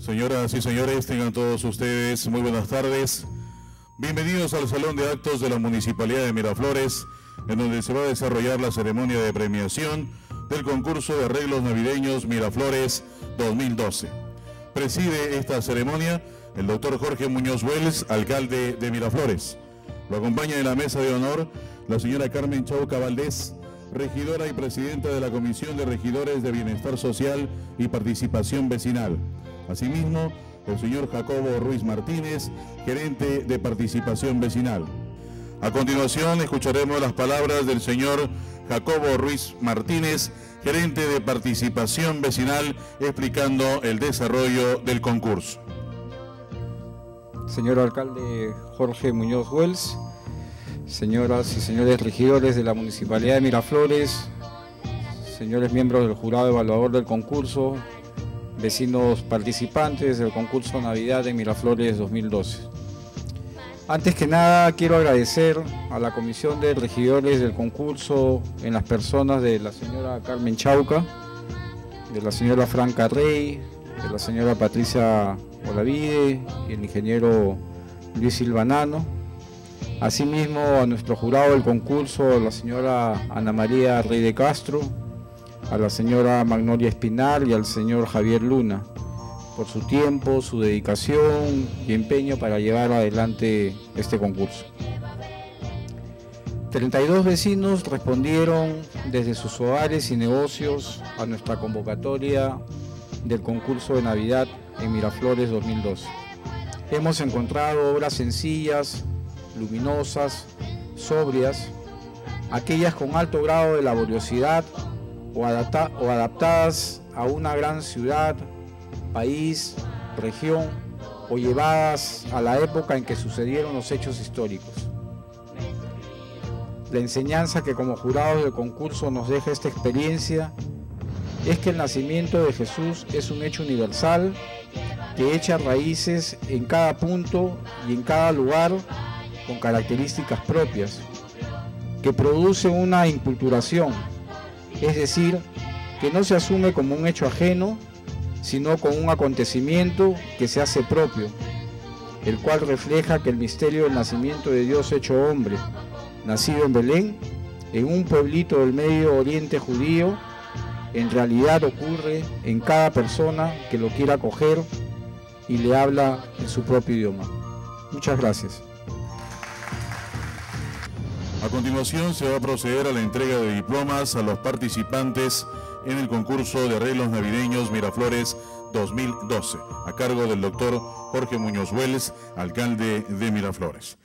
Señoras y señores, tengan todos ustedes muy buenas tardes. Bienvenidos al Salón de Actos de la Municipalidad de Miraflores, en donde se va a desarrollar la ceremonia de premiación del concurso de arreglos navideños Miraflores 2012. Preside esta ceremonia el doctor Jorge Muñoz Wells, alcalde de Miraflores. Lo acompaña en la mesa de honor la señora Carmen Chauca Valdés, regidora y presidenta de la Comisión de Regidores de Bienestar Social y Participación Vecinal. Asimismo, el señor Jacobo Ruiz Martínez, gerente de Participación Vecinal. A continuación, escucharemos las palabras del señor Jacobo Ruiz Martínez, gerente de Participación Vecinal, explicando el desarrollo del concurso. Señor alcalde Jorge Muñoz Wells, señoras y señores regidores de la Municipalidad de Miraflores, señores miembros del jurado evaluador del concurso, vecinos participantes del concurso Navidad de Miraflores 2012. Antes que nada quiero agradecer a la comisión de regidores del concurso en las personas de la señora Carmen Chauca, de la señora Franca Rey, de la señora Patricia Olavide y el ingeniero Luis Silvanano. Asimismo a nuestro jurado del concurso, la señora Ana María Rey de Castro, a la señora Magnolia Espinal y al señor Javier Luna por su tiempo, su dedicación y empeño para llevar adelante este concurso. 32 vecinos respondieron desde sus hogares y negocios a nuestra convocatoria del concurso de Navidad en Miraflores 2012. Hemos encontrado obras sencillas, luminosas, sobrias, aquellas con alto grado de laboriosidad o, adaptadas a una gran ciudad, país, región o llevadas a la época en que sucedieron los hechos históricos. La enseñanza que como jurados del concurso nos deja esta experiencia es que el nacimiento de Jesús es un hecho universal que echa raíces en cada punto y en cada lugar con características propias, que produce una inculturación, es decir, que no se asume como un hecho ajeno, sino como un acontecimiento que se hace propio, el cual refleja que el misterio del nacimiento de Dios hecho hombre, nacido en Belén, en un pueblito del Medio Oriente judío, en realidad ocurre en cada persona que lo quiera coger y le habla en su propio idioma. Muchas gracias. A continuación se va a proceder a la entrega de diplomas a los participantes en el concurso de arreglos navideños Miraflores 2012, a cargo del doctor Jorge Muñoz Hueles, alcalde de Miraflores.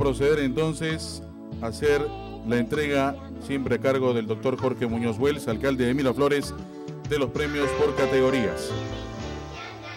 Proceder entonces a hacer la entrega, siempre a cargo del doctor Jorge Muñoz Wells, alcalde de Miraflores, de los premios por categorías.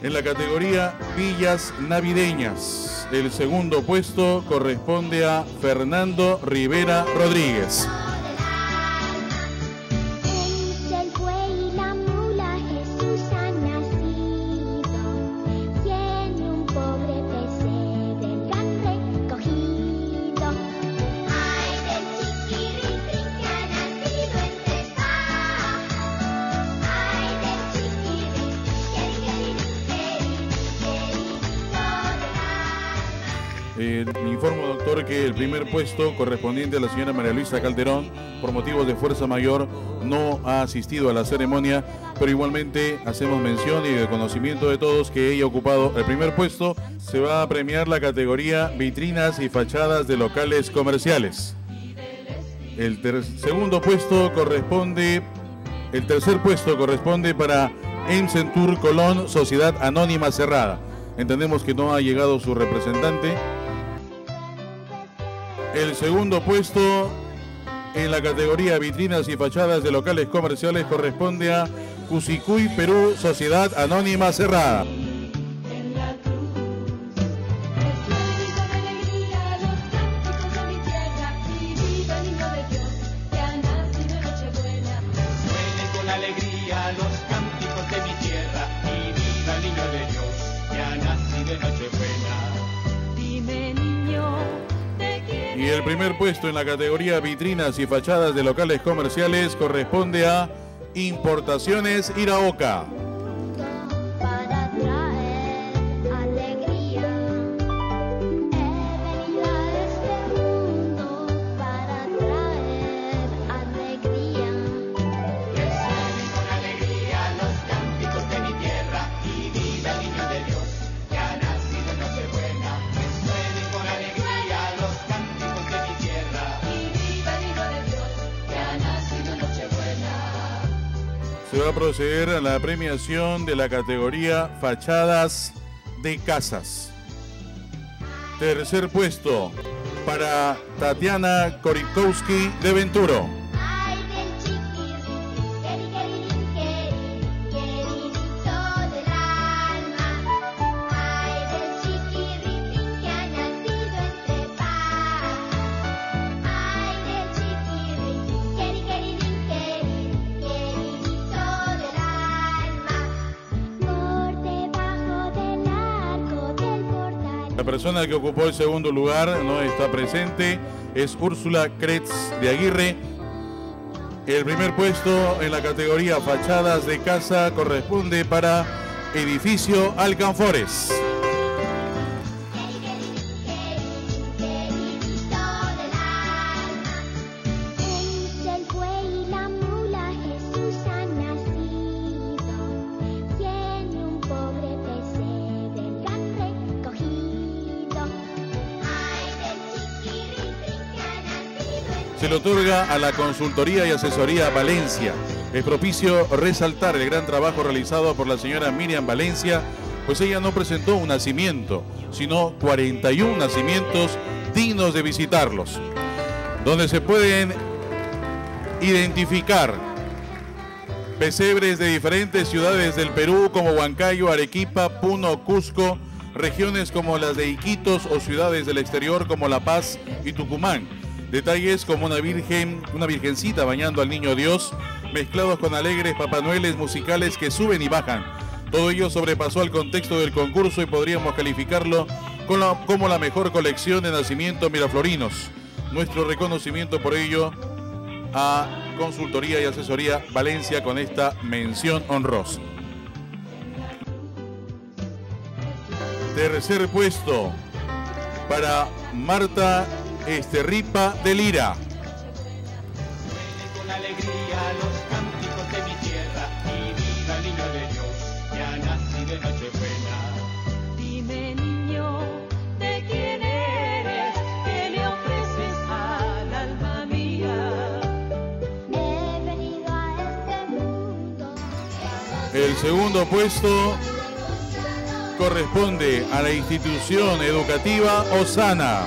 En la categoría Villas Navideñas, el segundo puesto corresponde a Fernando Rivera Rodríguez. Eh, informo, doctor, que el primer puesto correspondiente a la señora María Luisa Calderón, por motivos de fuerza mayor, no ha asistido a la ceremonia, pero igualmente hacemos mención y de conocimiento de todos que ella ha ocupado el primer puesto. Se va a premiar la categoría vitrinas y fachadas de locales comerciales. El segundo puesto corresponde, el tercer puesto corresponde para Encentur Colón, Sociedad Anónima Cerrada. Entendemos que no ha llegado su representante. El segundo puesto en la categoría vitrinas y fachadas de locales comerciales corresponde a Cusicuy Perú, Sociedad Anónima Cerrada. El primer puesto en la categoría vitrinas y fachadas de locales comerciales corresponde a Importaciones Iraoka. Proceder a la premiación de la categoría Fachadas de Casas. Tercer puesto para Tatiana Korikowski de Venturo. La persona que ocupó el segundo lugar no está presente, es Úrsula Kretz de Aguirre. El primer puesto en la categoría fachadas de casa corresponde para edificio Alcanfores. Se le otorga a la Consultoría y Asesoría Valencia. Es propicio resaltar el gran trabajo realizado por la señora Miriam Valencia, pues ella no presentó un nacimiento, sino 41 nacimientos dignos de visitarlos, donde se pueden identificar pesebres de diferentes ciudades del Perú como Huancayo, Arequipa, Puno, Cusco, regiones como las de Iquitos o ciudades del exterior como La Paz y Tucumán Detalles como una virgen, una virgencita bañando al niño Dios, mezclados con alegres papanueles musicales que suben y bajan. Todo ello sobrepasó al contexto del concurso y podríamos calificarlo como la mejor colección de nacimiento miraflorinos. Nuestro reconocimiento por ello a Consultoría y Asesoría Valencia con esta mención honrosa. Tercer puesto para Marta este Ripa de Lira. Con alegría los cánticos de mi tierra y viva el niño de Dios que ha nacido en Nochebuena. Dime niño, ¿de quién eres? ¿Qué le ofreces al alma mía? He venido a este mundo. El segundo puesto corresponde a la institución educativa Osana.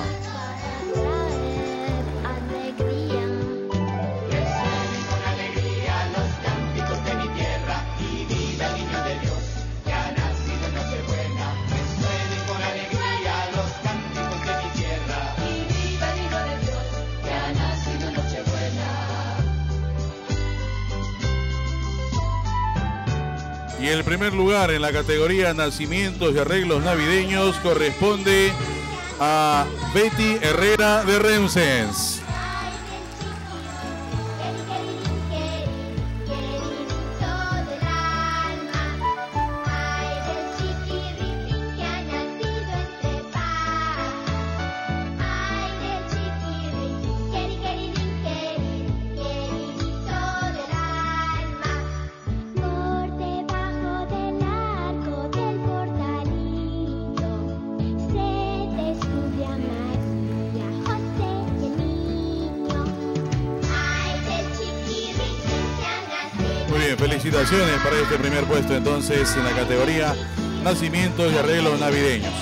El primer lugar en la categoría Nacimientos y Arreglos Navideños corresponde a Betty Herrera de Remsens. Felicitaciones para este primer puesto entonces en la categoría Nacimientos y Arreglos Navideños.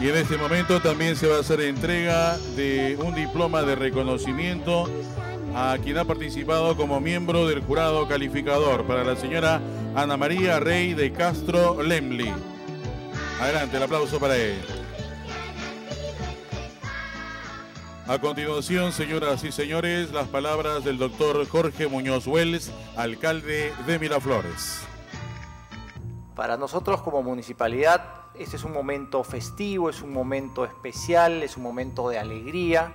Y en este momento también se va a hacer entrega de un diploma de reconocimiento a quien ha participado como miembro del jurado calificador para la señora Ana María Rey de Castro Lemli. Adelante, el aplauso para ella. A continuación, señoras y señores, las palabras del doctor Jorge Muñoz Wells, alcalde de Miraflores. Para nosotros como municipalidad, este es un momento festivo, es un momento especial, es un momento de alegría,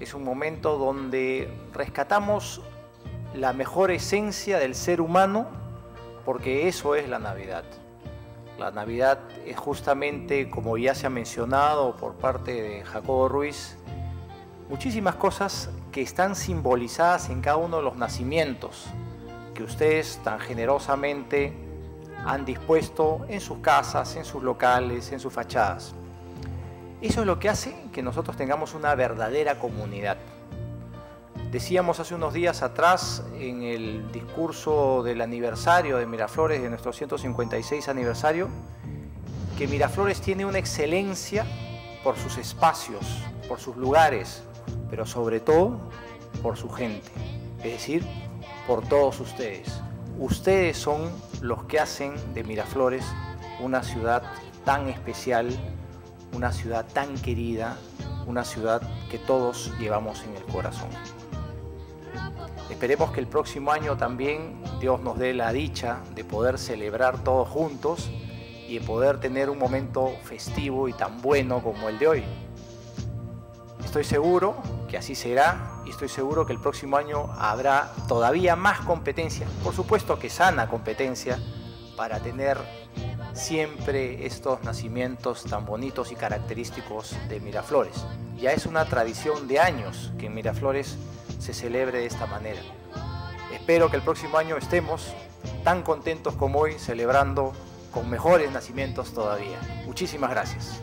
es un momento donde rescatamos la mejor esencia del ser humano, porque eso es la Navidad. La Navidad es justamente, como ya se ha mencionado por parte de Jacobo Ruiz, muchísimas cosas que están simbolizadas en cada uno de los nacimientos que ustedes tan generosamente han dispuesto en sus casas, en sus locales, en sus fachadas. Eso es lo que hace que nosotros tengamos una verdadera comunidad. Decíamos hace unos días atrás en el discurso del aniversario de Miraflores, de nuestro 156 aniversario, que Miraflores tiene una excelencia por sus espacios, por sus lugares, pero sobre todo por su gente, es decir, por todos ustedes. Ustedes son los que hacen de Miraflores una ciudad tan especial, una ciudad tan querida, una ciudad que todos llevamos en el corazón. Esperemos que el próximo año también Dios nos dé la dicha de poder celebrar todos juntos y de poder tener un momento festivo y tan bueno como el de hoy. Estoy seguro que así será y estoy seguro que el próximo año habrá todavía más competencia, por supuesto que sana competencia, para tener siempre estos nacimientos tan bonitos y característicos de Miraflores. Ya es una tradición de años que en Miraflores se celebre de esta manera. Espero que el próximo año estemos tan contentos como hoy celebrando con mejores nacimientos todavía. Muchísimas gracias.